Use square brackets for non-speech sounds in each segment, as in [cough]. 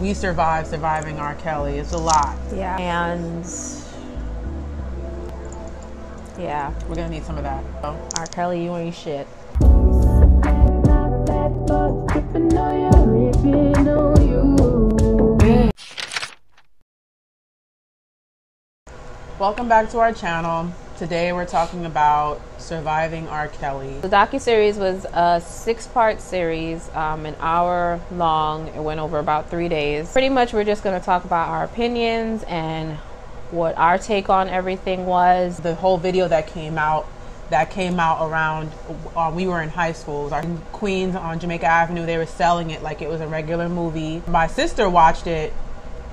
We survived surviving R. Kelly. It's a lot. Yeah. And yeah, We're gonna need some of that. So, R. Kelly, you ain't shit. welcome back to our channel. Today we're talking about surviving R. Kelly. The docu-series was a six-part series, um, an hour long. It went over about three days. Pretty much, we're just going to talk about our opinions and what our take on everything was. The whole video that came out that came out around uh, we were in high school. It was our- in Queens on Jamaica Avenue. They were selling it like it was a regular movie. My sister watched it.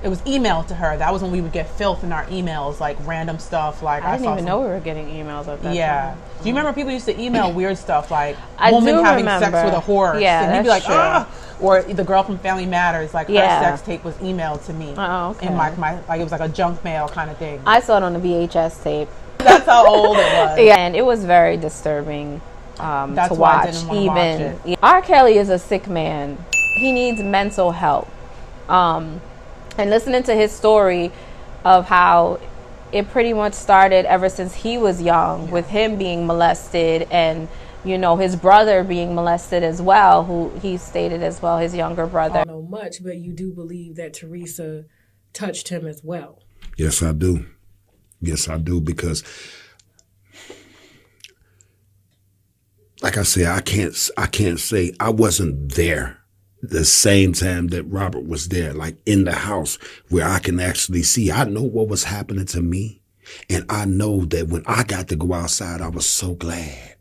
It was emailed to her. That was when we would get filth in our emails, like random stuff. Like I didn't saw even some- know we were getting emails at that Yeah. time. Do you remember people used to email [clears throat] weird stuff like I woman having sex with a horse? Yeah, and you'd be like, true. ah. Or the girl from Family Matters, like Yeah. her sex tape was emailed to me. Oh, okay. In my, my like it was like a junk mail kind of thing. I saw it on the VHS tape. That's how old it [laughs] was. Yeah, and it was very disturbing um, That's to why I watch. watch even it. R. Kelly is a sick man. He needs mental help. Um, and listening to his story of how it pretty much started ever since he was young, with him being molested and you know his brother being molested as well, who he stated as well, his younger brother. know much, but you do believe that Teresa touched him as well. Yes, I do. Yes, I do because, like I said, I can't. I can't say I wasn't there the same time that Robert was there, like in the house where I can actually see. I know what was happening to me, and I know that when I got to go outside, I was so glad,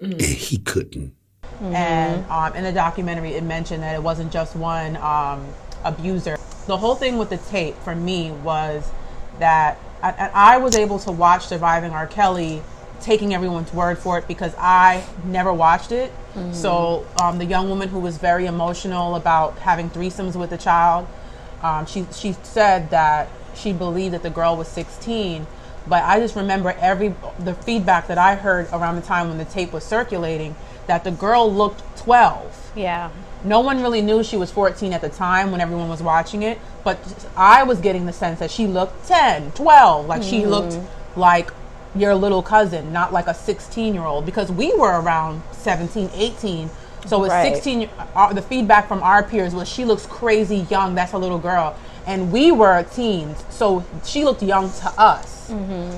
and he couldn't. And um, in the documentary, it mentioned that it wasn't just one um, abuser. The whole thing with the tape for me was that I, I was able to watch Surviving R. Kelly, taking everyone's word for it because I never watched it. So um, the young woman who was very emotional about having threesomes with a child, um, she she said that she believed that the girl was 16 but i just remember every the feedback that i heard around the time when the tape was circulating that the girl looked 12 Yeah. no one really knew she was 14 at the time when everyone was watching it but i was getting the sense that she looked 10 12 like she looked like your little cousin not like a 16 year old because we were around 17 18 so with Right. 16 uh, the feedback from our peers was she looks crazy young that's a little girl. And we were teens so she looked young to us.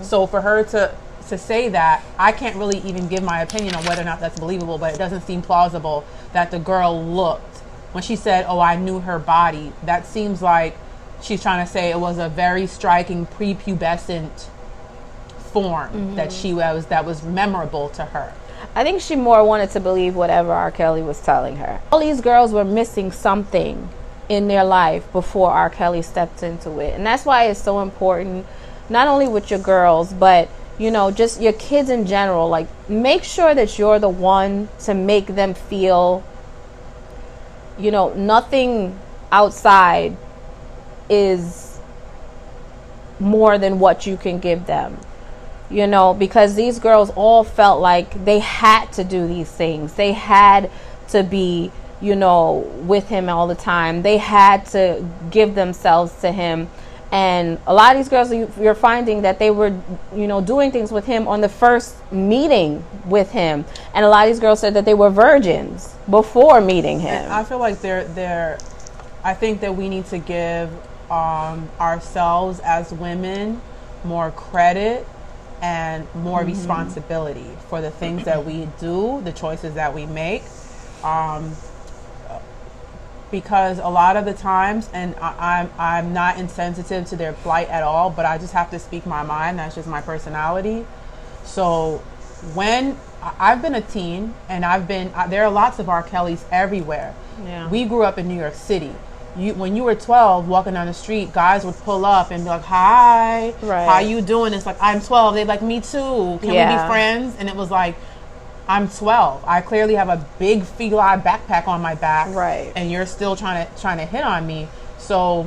So for her to to say that i can't really even give my opinion on whether or not that's believable but it doesn't seem plausible that the girl looked. When she said oh i knew her body that seems like she's trying to say it was a very striking prepubescent form mm-hmm. that she was that was memorable to her I think she more wanted to believe whatever R. Kelly was telling her. All these girls were missing something in their life before R. Kelly stepped into it. And that's why it's so important, not only with your girls, but you know, just your kids in general. Like, make sure that you're the one to make them feel, you know, nothing outside is more than what you can give them you know, because these girls all felt like they had to do these things. They had to be, you know, with him all the time. They had to give themselves to him. And a lot of these girls, you- you're finding that they were, you know, doing things with him on the first meeting with him. And a lot of these girls said that they were virgins before meeting him. I feel like they're they're. I think that we need to give um, ourselves as women more credit and more responsibility for the things that we do, the choices that we make. Um, because a lot of the times, and I, I'm I'm not insensitive to their plight at all, but I just have to speak my mind. That's just my personality. So when I've been a teen, and I've been there are lots of R. Kellys everywhere. Yeah. We grew up in New York City. You, when you were 12, walking down the street, guys would pull up and be like, "Hi, Right. how you doing?" It's like I'm 12. They'd be like, "Me too. Can we be friends?" And it was like, I'm 12. I clearly have a big feline backpack on my back, Right. And you're still trying to trying to hit on me. So,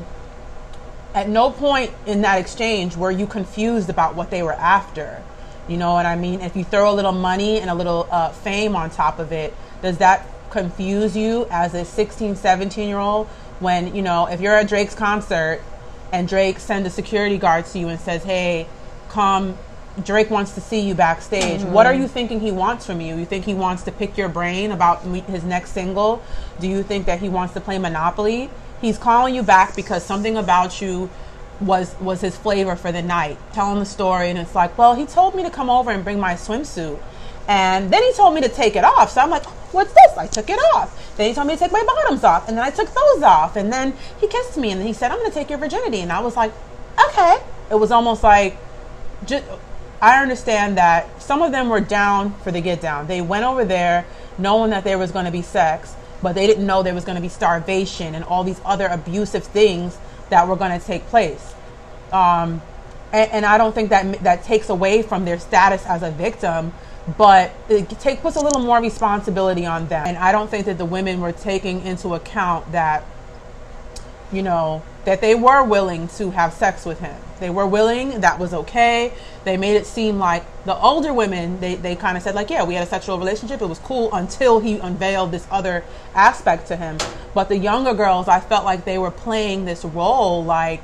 at no point in that exchange were you confused about what they were after. You know what I mean? If you throw a little money and a little uh, fame on top of it, does that confuse you as a 16, 17 year old when you know if you're at Drake's concert and Drake sends a security guard to you and says, "Hey, come." Drake wants to see you backstage. What are mm-hmm. you thinking he wants from you? You think he wants to pick your brain about his next single? Do you think that he wants to play Monopoly? He's calling you back because something about you was was his flavor for the night. Telling the story, and it's like, well, he told me to come over and bring my swimsuit, and then he told me to take it off. So I'm like, what's this? I took it off. Then he told me to take my bottoms off, and then I took those off, and then he kissed me, and then he said, I'm going to take your virginity, and I was like, okay. It was almost like, just, I understand that some of them were down for the get down. They went over there knowing that there was going to be sex, but they didn't know there was going to be starvation and all these other abusive things that were going to take place. Um, and, and I don't think that that takes away from their status as a victim, but it take puts a little more responsibility on them. And I don't think that the women were taking into account that, you know, that they were willing to have sex with him. They were willing, that was okay. They made it seem like the older women, they, they kind of said, like, yeah, we had a sexual relationship. It was cool until he unveiled this other aspect to him. But the younger girls, I felt like they were playing this role like,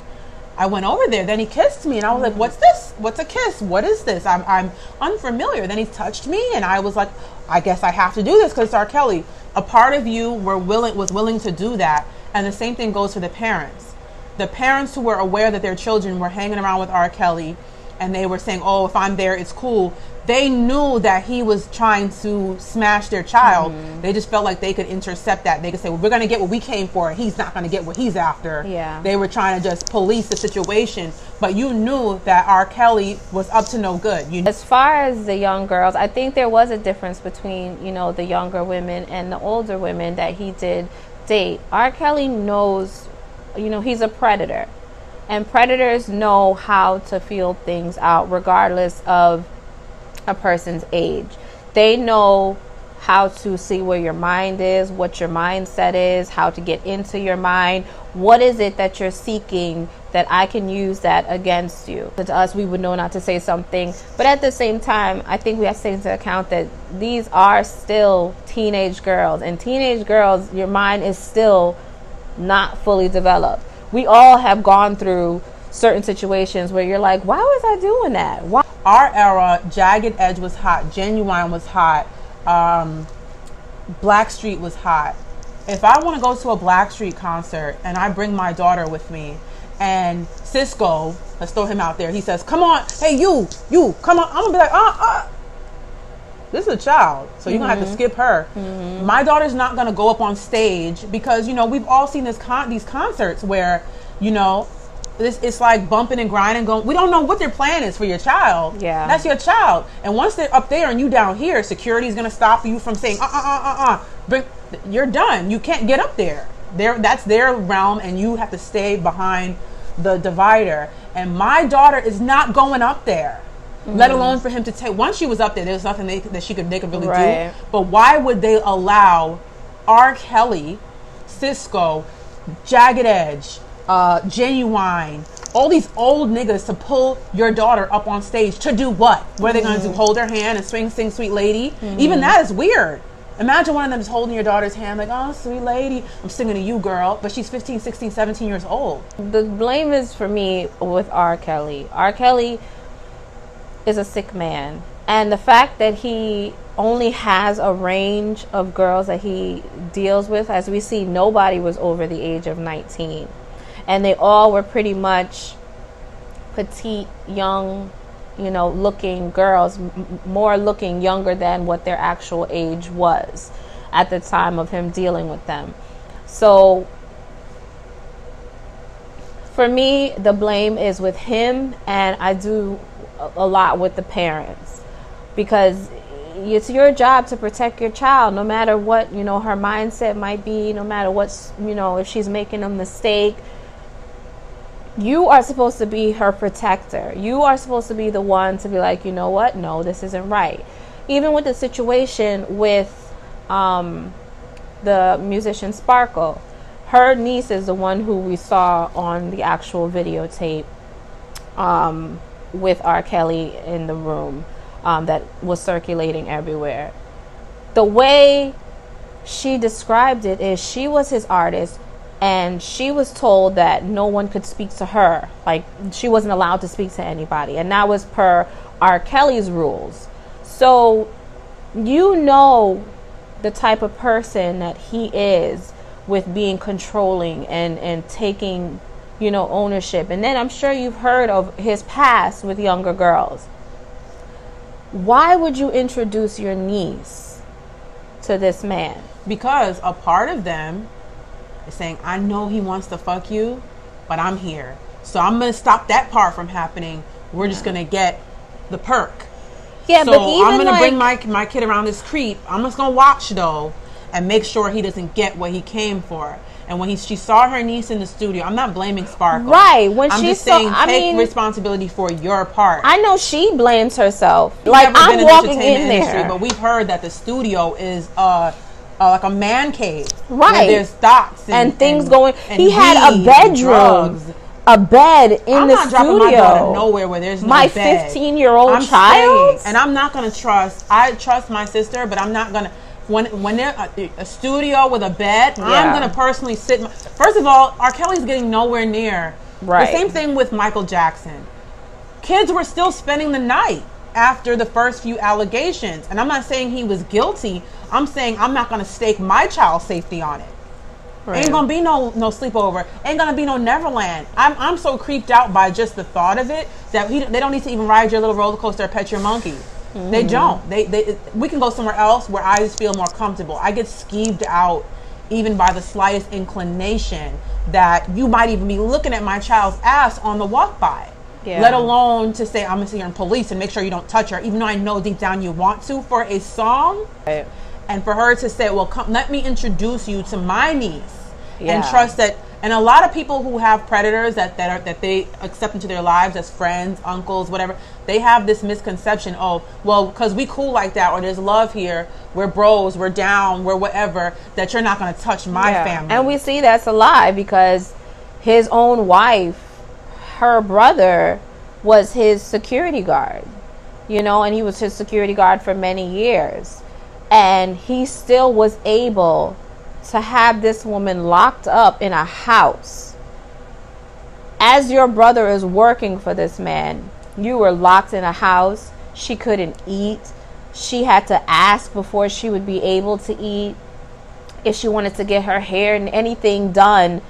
I went over there, then he kissed me, and I was like, what's this? What's a kiss? What is this? I'm, I'm unfamiliar. Then he touched me, and I was like, I guess I have to do this because R. Kelly. A part of you were willing, was willing to do that. And the same thing goes for the parents the parents who were aware that their children were hanging around with R. Kelly and they were saying, oh, if I'm there, it's cool. They knew that he was trying to smash their child. Mm-hmm. They just felt like they could intercept that. They could say, well, we're going to get what we came for. He's not going to get what he's after. Yeah. They were trying to just police the situation. But you knew that R. Kelly was up to no good. You As far as the young girls, I think there was a difference between, you know, the younger women and the older women that he did date. R. Kelly knows, you know, he's a predator. And predators know how to feel things out regardless of a person's age. They know how to see where your mind is, what your mindset is, how to get into your mind. What is it that you're seeking that I can use that against you? To us, we would know not to say something. But at the same time, I think we have to take into account that these are still teenage girls. And teenage girls, your mind is still not fully developed. We all have gone through certain situations where you're like, why was I doing that? Why? our era, Jagged Edge was hot, Ginuwine was hot, um, Blackstreet was hot. If I want to go to a Blackstreet concert and I bring my daughter with me, and Sisqó, let's throw him out there, he says, "Come on, hey you, you, come on," I'm gonna be like, "Uh, uh." This is a child, so you're gonna have to skip her. My daughter's not gonna go up on stage because you know we've all seen this con- these concerts where you know this it's like bumping and grinding going we don't know what their plan is for your child. Yeah. that's your child. And once they're up there and you down here security is going to stop you from saying uh uh uh uh uh. Bring, you're done. You can't get up there. There that's their realm and you have to stay behind the divider. And my daughter is not going up there let mm. alone for him to take once she was up there there was nothing they, that she could they could really Right. do but why would they allow R. Kelly Sisqó Jagged Edge, uh, Ginuwine, all these old niggas to pull your daughter up on stage to do what? What are they going to do? Mm-hmm. Hold her hand and swing, sing, sweet lady? Mm-hmm. Even that is weird. Imagine one of them just holding your daughter's hand, like, oh, sweet lady, I'm singing to you, girl. But she's 15, 16, 17 years old. The blame is for me with R. Kelly. R. Kelly is a sick man. And the fact that he only has a range of girls that he deals with, as we see, nobody was over the age of 19. And they all were pretty much petite, young, you know, looking girls, m- more looking younger than what their actual age was at the time of him dealing with them. So for me, the blame is with him, and I do a- lot with the parents because it's your job to protect your child, no matter what you know her mindset might be, no matter what's you know if she's making a mistake. You are supposed to be her protector. You are supposed to be the one to be like, you know what? No, this isn't right. Even with the situation with um, the musician Sparkle. Her niece is the one who we saw on the actual videotape um, with R. Kelly in the room um, that was circulating everywhere. The way she described it is she was his artist. and she was told that no one could speak to her. Like she wasn't allowed to speak to anybody, and that was per R. Kelly's rules. So you know the type of person that he is with being controlling and and taking you know ownership and then i'm sure you've heard of his past with younger girls why would you introduce your niece to this man because a part of them is saying, I know he wants to fuck you, but I'm here. So I'm going to stop that part from happening. We're just going to get the perk. yeah so but even I'm gonna like bring my my kid around this creep. I'm just gonna watch though, and make sure he doesn't get what he came for. And when he she saw her niece in the studio, I'm not blaming Sparkle. Right, when I'm she just saw- saying I take mean- responsibility for your part. i know she blames herself like i'm in the walking in industry, there but we've heard that the studio is uh, uh like a man cave, Right. There's thoughts and, and things and- going and he had a bedroom a bed in I'm the not studio dropping my daughter nowhere where there's no My bed. 15-year-old I'm child? staying, and I'm not gonna trust. I trust my sister, but I'm not gonna. When when they're a, a studio with a bed, I'm gonna personally sit. My, first of all, R. Kelly's getting nowhere near. Right. The same thing with Michael Jackson. Kids were still spending the night after the first few allegations, and I'm not saying he was guilty. I'm saying I'm not gonna stake my child's safety on it. Ain't gonna be no no sleepover. Ain't gonna be no Neverland. I'm I'm so creeped out by just the thought of it that he, they don't need to even ride your little roller coaster or pet your monkey. They don't. They they we can go somewhere else where I just feel more comfortable. I get skeeved out even by the slightest inclination that you might even be looking at my child's ass on the walk by. Yeah. Let alone to say I'm gonna see her in police and make sure you don't touch her, even though I know deep down you want to for a song Right. and for her to say, "Well, come, let me introduce you to my niece," and trust that. And a lot of people who have predators that that are that they accept into their lives as friends, uncles, whatever, they have this misconception. Oh, well, because we cool like that, or there's love here. We're bros. We're down. We're whatever. That you're not going to touch my Yeah. family. And we see that's a lie because his own wife, her brother, was his security guard. You know, and he was his security guard for many years. And he still was able to have this woman locked up in a house. As your brother is working for this man, you were locked in a house. She couldn't eat. She had to ask before she would be able to eat if she wanted to get her hair and anything done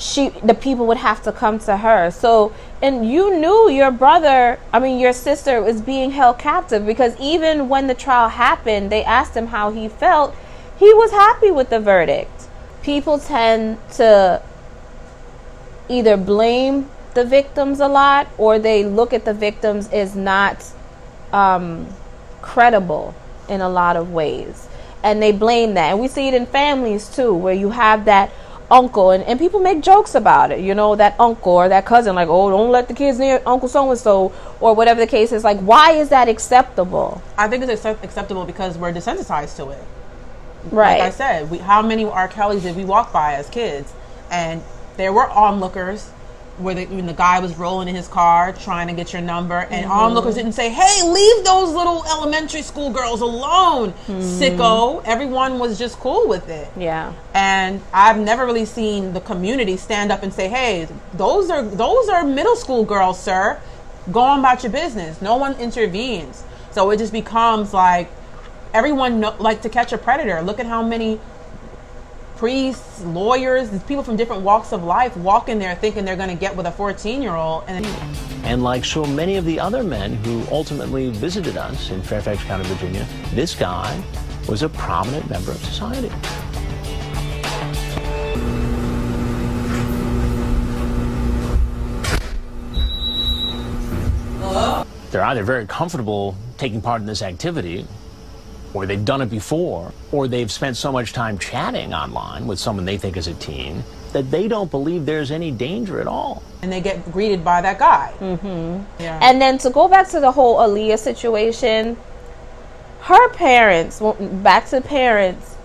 she the people would have to come to her so and you knew your brother i mean your sister was being held captive because even when the trial happened they asked him how he felt he was happy with the verdict people tend to either blame the victims a lot or they look at the victims as not um, credible in a lot of ways. And they blame that. And we see it in families too, where you have that uncle, and, and people make jokes about it, you know, that uncle or that cousin, like, oh, don't let the kids near Uncle so and so, or whatever the case is. Like, why is that acceptable? I think it's accept- acceptable because we're desensitized to it. Right. Like I said, we, how many R. Kellys did we walk by as kids? And there were onlookers where the, when the guy was rolling in his car trying to get your number, and Mm-hmm. onlookers didn't say, "Hey, leave those little elementary school girls alone, sicko." Everyone was just cool with it. yeah. And I've never really seen the community stand up and say, "Hey, those are those are middle school girls, sir. Go on about your business." No one intervenes, so it just becomes like everyone know, like to catch a predator. Look at how many priests, lawyers, people from different walks of life walk in there thinking they're going to get with a 14 year old, and And like so many of the other men who ultimately visited us in Fairfax County, Virginia, this guy was a prominent member of society. They're either very comfortable taking part in this activity, or they've done it before, or they've spent so much time chatting online with someone they think is a teen that they don't believe there's any danger at all. and they get greeted by that guy. Mm-hmm. Yeah. And then to go back to the whole Aaliyah situation, her parents, well, back to parents,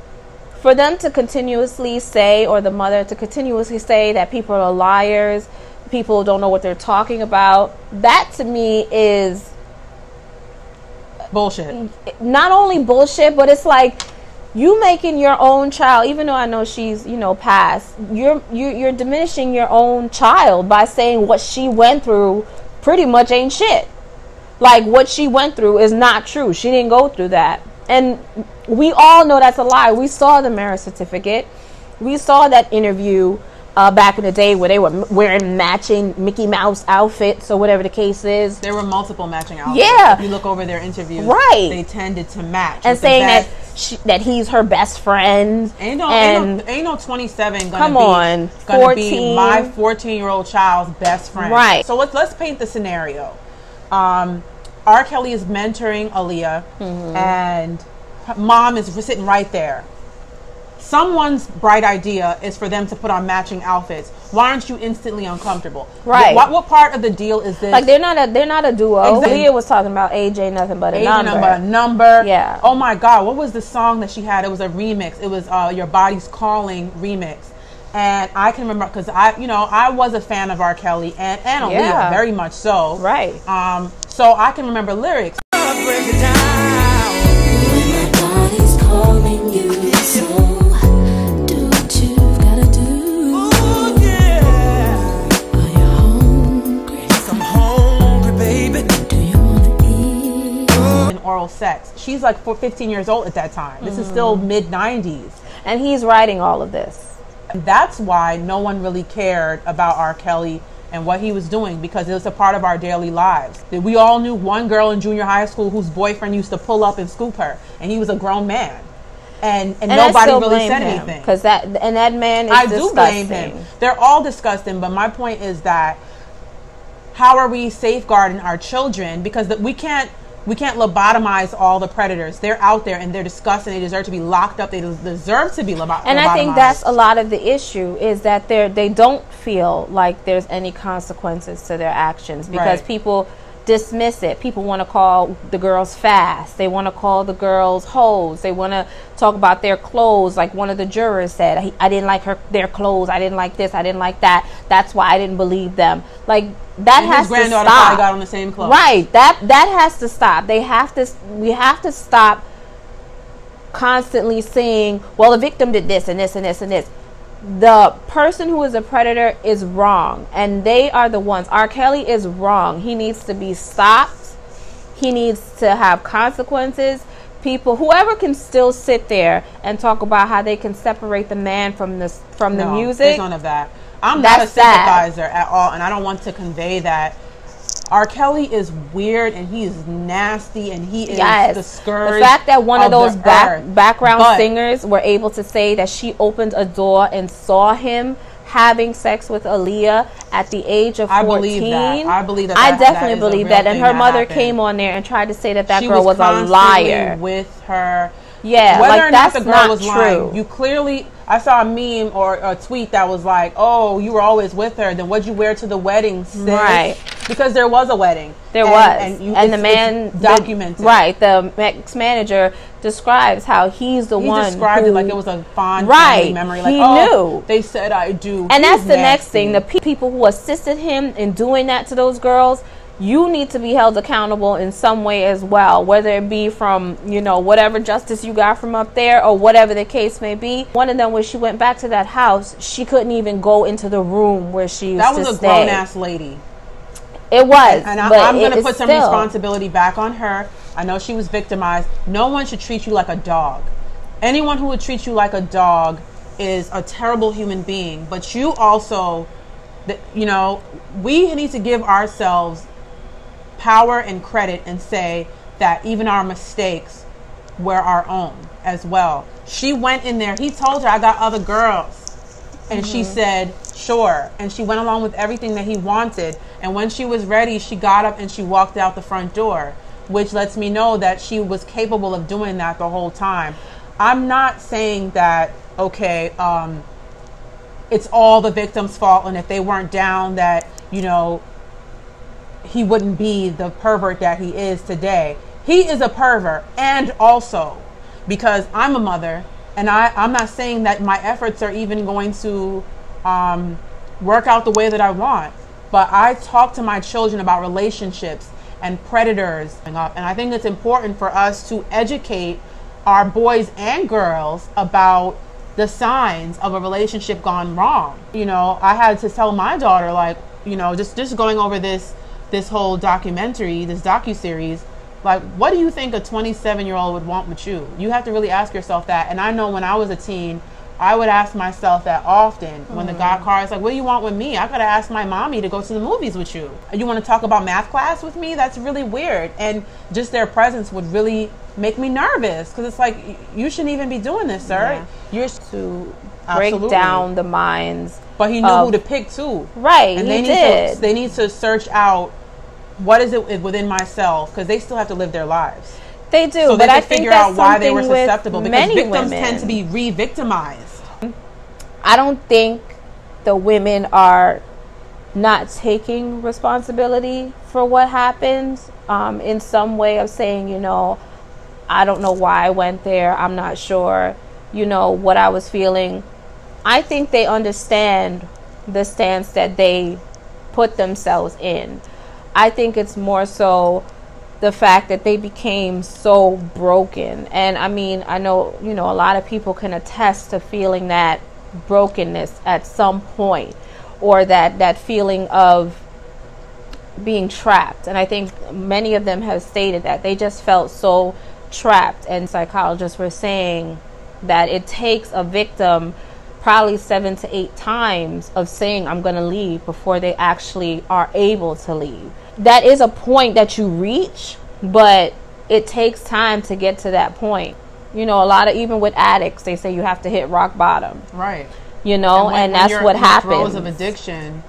for them to continuously say, or the mother to continuously say that people are liars, people don't know what they're talking about, that to me is Bullshit. not only bullshit, but it's like you making your own child even though i know she's you know past you're you're, you're diminishing your own child by saying what she went through pretty much ain't shit. Like what she went through is not true. She didn't go through that. And we all know that's a lie. We saw the marriage certificate. We saw that interview uh, back in the day where they were wearing matching Mickey Mouse outfits or whatever the case is. There were multiple matching outfits. Yeah. If you look over their interviews, Right. They tended to match. And saying that she, that he's her best friend. Ain't no, and ain't no, ain't no 27 gonna Come be, on, gonna be 14. my 14 year old child's best friend. Right. So let's let's paint the scenario. Um, R. Kelly is mentoring Aaliyah, Mm-hmm. and her mom is sitting right there. Someone's bright idea is for them to put on matching outfits. Why aren't you instantly uncomfortable? Right. What, what part of the deal is this? like they're not a they're not a duo. Exactly. Leah was talking about AJ nothing but a Age number. number, a number. Yeah. Oh my God, what was the song that she had? It was a remix. It was uh, "Your Body's Calling" remix, and I can remember because I, you know, I was a fan of R. Kelly and and Aaliyah, Yeah. very much so. Right. Um. So I can remember lyrics. Oral sex. She's like four, 15 years old at that time. This is still Mm-hmm. mid 90s. And he's writing all of this. And that's why no one really cared about R. Kelly and what he was doing because it was a part of our daily lives. That We all knew one girl in junior high school whose boyfriend used to pull up and scoop her, and he was a grown man. And, and, And nobody really said anything. Because that and that man is I do blame him. They're all disgusting, but my point is that how are we safeguarding our children? Because the, we can't we can't lobotomize all the predators. They're out there and they're disgusting. They deserve to be locked up. They deserve to be lobo- And I think that's a lot of the issue is that they they don't feel like there's any consequences to their actions because Right. people dismiss it. People want to call the girls fast. They want to call the girls hoes. They want to talk about their clothes like one of the jurors said. I, I didn't like her their clothes. I didn't like this. I didn't like that. That's why I didn't believe them. Like that And has to stop. probably got on the same clothes. Right. That that has to stop. They have to. We have to stop constantly saying, "Well, the victim did this and this and this and this." The person who is a predator is wrong, and they are the ones. R. Kelly is wrong. He needs to be stopped. He needs to have consequences. People, whoever can still sit there and talk about how they can separate the man from the from the music. There's none of that. I'm not a That's sad. sympathizer at all, and I don't want to convey that. R. Kelly is weird and he is nasty and he is Yes. the scourge. The fact that one of, the those back, earth. background But singers were able to say that she opened a door and saw him having sex with Aaliyah at the age of 14. I believe that. I believe that I that- definitely that believe that. And her mother happened. came on there and tried to say that that she girl was, a liar. with her. Yeah, whether like, or not the girl was true. lying, you clearly. I saw a meme or a tweet that was like, "Oh, you were always with her. Then what'd you wear to the wedding?" Sis? Right. Because there was a wedding. There And- was, and, you, and the man it's the- documented. right, the ex manager describes how he's the He one described who, it like it was a fond Right. memory. Like, He oh, knew. They said I do. And that's He's the next thing. The pe- people who assisted him in doing that to those girls, you need to be held accountable in some way as well, whether it be from, you know, whatever justice you got from up there or whatever the case may be. One of them, when she went back to that house, she couldn't even go into the room where she used that was a grown ass lady. It was. And I, but I'm going to put some still- responsibility back on her. I know she was victimized. No one should treat you like a dog. Anyone who would treat you like a dog is a terrible human being. But you also, you know, we need to give ourselves power and credit and say that even our mistakes were our own as well. She went in there. He told her, I got other girls. And she said, sure. And she went along with everything that he wanted. And when she was ready, she got up and she walked out the front door, which lets me know that she was capable of doing that the whole time. I'm not saying that, okay, um, it's all the victim's fault. And if they weren't down, that, you know, he wouldn't be the pervert that he is today. He is a pervert, and also because I'm a mother, and I, I'm not saying that my efforts are even going to um, work out the way that I want, but I talk to my children about relationships and predators, and I think it's important for us to educate our boys and girls about the signs of a relationship gone wrong. You know, I had to tell my daughter like, you know, just just going over this this whole documentary, this docu series, like what do you think a 27 year old would want with you? You have to really ask yourself that. And I know when I was a teen, I would ask myself that often when the mm-hmm. God car is like, "What do you want with me?" I gotta ask my mommy to go to the movies with you. You want to talk about math class with me? That's really weird, and just their presence would really make me nervous because it's like you shouldn't even be doing this, sir. You're to break Absolutely. down the minds. But he knew who to pick too. Right, And he they need did. to they need to search out what is it within myself because they still have to live their lives. They do, So but they I can think figure out why they were susceptible because many victims women. tend to be re-victimized. I don't think the women are not taking responsibility for what happens um, in some way of saying, you know, I don't know why I went there. I'm not sure, you know, what I was feeling. I think they understand the stance that they put themselves in. I think it's more so the fact that they became so broken. And I mean, I know, you know, a lot of people can attest to feeling that brokenness at some point or that that feeling of being trapped. And I think many of them have stated that they just felt so trapped. And psychologists were saying that it takes a victim probably seven to eight times of saying, I'm going to leave before they actually are able to leave. That is a point that you reach, but it takes time to get to that point. You know, a lot of, even with addicts, they say you have to hit rock bottom, Right. you know, and, when- when that's what in the throes happens. of addiction.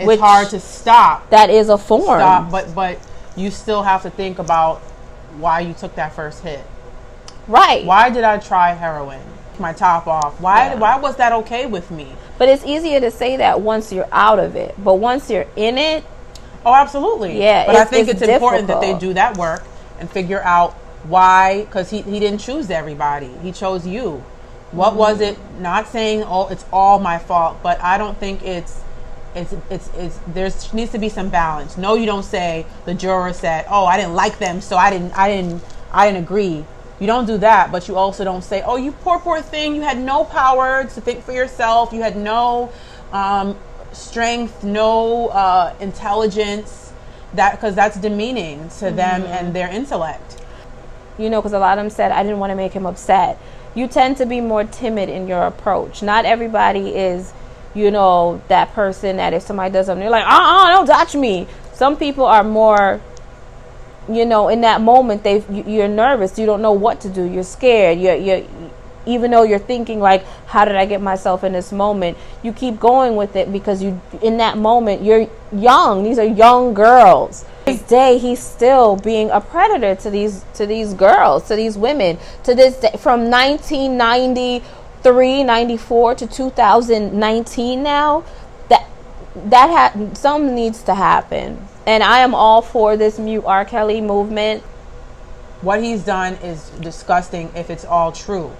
It's Which- hard to stop. that is a form. Stop, but but you still have to think about why you took that first hit. Right. Why did I try heroin? My top off. Why Yeah. why was that okay with me? But it's easier to say that once you're out of it. But once you're in it, Oh, absolutely. Yeah, but I think it's it's, important that they do that work and figure out why, because he, he didn't choose everybody. He chose you. What Mm-hmm. was it? Not saying oh it's all my fault, but I don't think it's it's it's it's there's needs to be some balance. No, you don't say the juror said, oh I didn't like them, so I didn't I didn't I didn't agree. You don't do that, but you also don't say, oh you poor poor thing, you had no power to think for yourself, you had no um, strength, no uh, intelligence. That because that's demeaning to them Mm-hmm. and their intellect. you know, because a lot of them said, I didn't want to make him upset. You tend to be more timid in your approach. Not everybody is, you know, that person that if somebody does something, they're like, uh uh, don't touch me. Some people are more, you know, in that moment, they you- you're nervous. You don't know what to do. You're scared. You're, you're, even though you're thinking like, how did I get myself in this moment? You keep going with it because you, in that moment, you're young. These are young girls. This day, he's still being a predator to these to these girls, to these women. To this day, from 1993, 94 to 2019 now, that that ha- something needs to happen. And I am all for this mute R. Kelly movement. what he's done is disgusting if it's all true.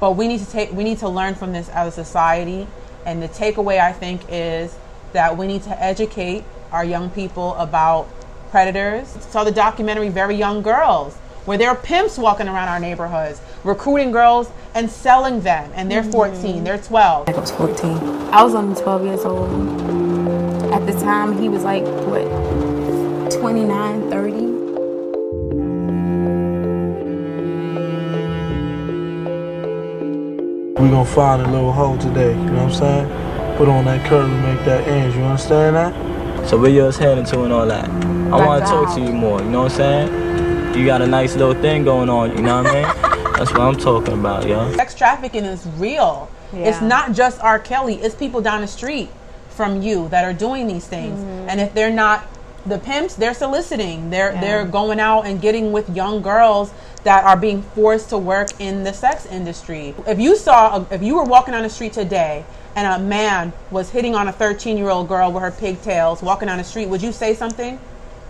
But we need to take we need to learn from this as a society and the takeaway I think is that we need to educate our young people about predators. Saw the documentary Very Young Girls where there are pimps walking around our neighborhoods recruiting girls and selling them and they're mm-hmm. 14, they're 12. I was 14. I was only 12 years old. At the time, he was like, what, 29, 30? We gonna find a little hoe today, you know what I'm saying? Put on that curtain and make that end, you understand that? So where yours heading to and all that? I want to talk to you more, you know what I'm saying? You got a nice little thing going on, you know what I mean? [laughs] That's what I'm talking about, yo. Sex trafficking is real. It's not just R. Kelly, it's people down the street from you that are doing these things. And if they're not the pimps, they're soliciting. They're they're going out and getting with young girls that are being forced to work in the sex industry. If you saw a, if you were walking on the street today and a man was hitting on a 13-year-old girl with her pigtails walking down the street, would you say something?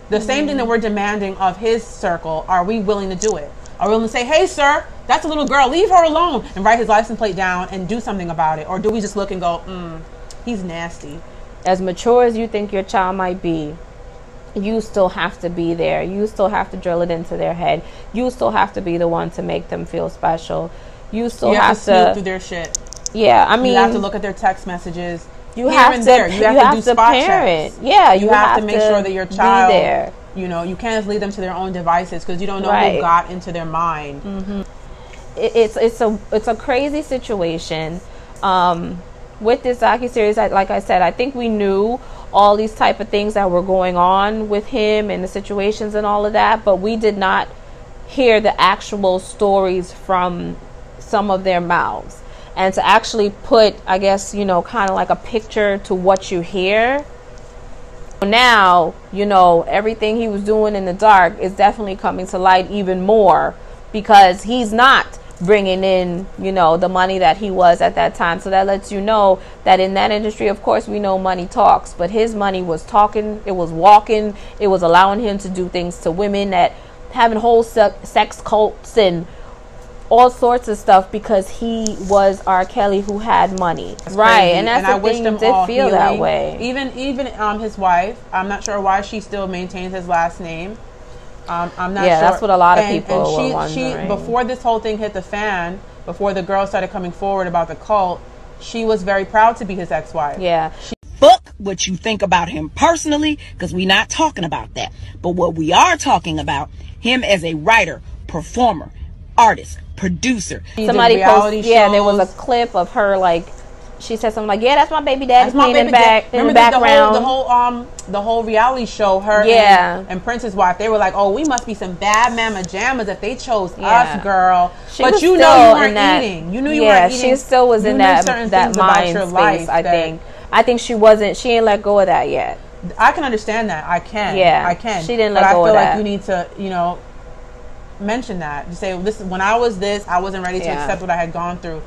The same thing that we're demanding of his circle, are we willing to do it? Are we willing to say, hey, sir, that's a little girl, leave her alone, and write his license plate down and do something about it? Or do we just look and go, mm, he's nasty? As mature as you think your child might be, you still have to be there. You still have to drill it into their head. You still have to be the one to make them feel special. You still you have, have, to snoop to. through their shit. yeah, I mean, you have to look at their text messages. You have to. there. You have to do spot parent. checks. Yeah, you, you, have, to make sure that your child there. You know, you can't just leave them to their own devices because you don't know Right. who got into their mind. it- it's it's a it's a crazy situation um, with this docu series. Like I said, I think we knew all these type of things that were going on with him and the situations and all of that, but we did not hear the actual stories from some of their mouths. And to actually put, I guess, you know, kind of like a picture to what you hear. Now, you know, everything he was doing in the dark is definitely coming to light even more because he's not bringing in, you know, the money that he was at that time. So that lets you know that in that industry, of course, we know money talks, but his money was talking, it was walking, it was allowing him to do things to women that having whole se- sex cults and all sorts of stuff because he was R. Kelly who had money. It's right. crazy. And that's I the wish thing, did feel that way. Even even um his wife, I'm not sure why she still maintains his last name. Um, I'm not Yeah, sure. that's what a lot of And- people and were she, She wondering. before this whole thing hit the fan, before the girls started coming forward about the cult, she was very proud to be his ex-wife. Yeah. Fuck what you think about him personally, because we're not talking about that. But what we are talking about, him as a writer, performer, artist, producer. Somebody posted, yeah, there was a clip of her like, she said something like, "Yeah, that's my baby daddy That's my playing in baby the back dad. in the background." The whole, the whole um the whole reality show, her Yeah. and, and Prince's wife, they were like, "Oh, we must be some bad mama jammas if they chose Yeah. us, girl." She but you know you weren't that- eating. You knew you yeah, weren't eating. she still was You in that that mind space. life I that- think. I think she wasn't. She ain't let go of that yet. I can understand that. I can. Yeah, I can. she didn't but let I feel like that. you need to, you know, mention that. To say this when I was this, I wasn't ready to Yeah. accept what I had gone through.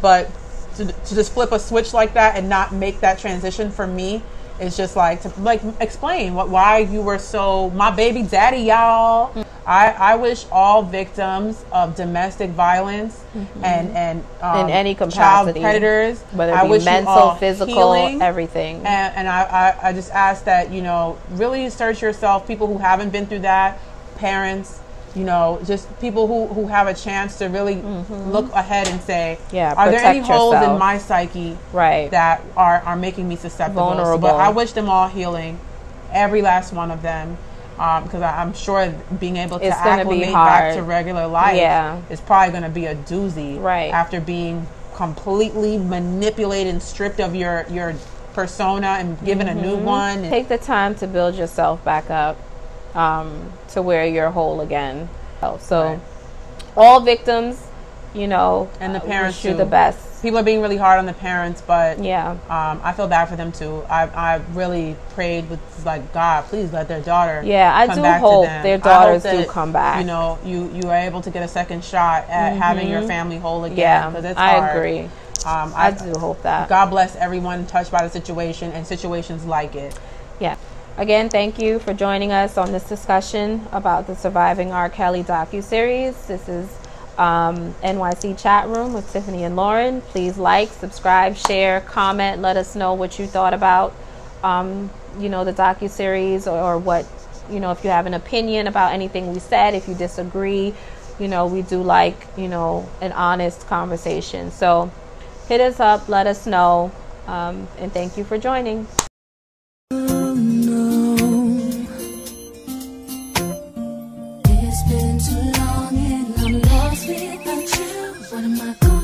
But to, to just flip a switch like that and not make that transition for me is just like to like explain what why you were so my baby daddy, y'all. Mm. I, I wish all victims of domestic violence and and um, Mm-hmm. In any capacity, child predators, Whether it I be wish mental, all physical, healing everything. and, and I, I, I just ask that, you know, really search yourself, people who haven't been through that, parents, you know, just people who, who have a chance to really look ahead and say, Mm-hmm. Yeah, are there any protect holes in my psyche Right. that are, are making me susceptible? So, Vulnerable. but I wish them all healing, every last one of them. Um, because I, I'm sure being able to It's gonna be acclimate back to regular life Yeah. is probably going to be a doozy. Right. After being completely manipulated and stripped of your your persona and given a new Mhm. one. Take the time to build yourself back up um, to where you're whole again. So, all victims, you know, and the uh, parents wish you the best. People are being really hard on the parents, but yeah, um, I feel bad for them too. I, I really prayed with like God, please let their daughter. Yeah, I come do hope their I hope daughters do come back. You know, you you are able to get a second shot at having your family whole again. Yeah, because it's I hard. agree. Um, I do hope that. God bless everyone touched by the situation and situations like it. Yeah. Again, thank you for joining us on this discussion about the Surviving R. Kelly docu-series. This is um, NYC Chat Room with Tiffany and Lauren. Please like, subscribe, share, comment. Let us know what you thought about, um, you know, the docu-series or, or what, you know, if you have an opinion about anything we said, if you disagree. You know, we do like, you know, an honest conversation. So hit us up, let us know, um, and thank you for joining. my cool.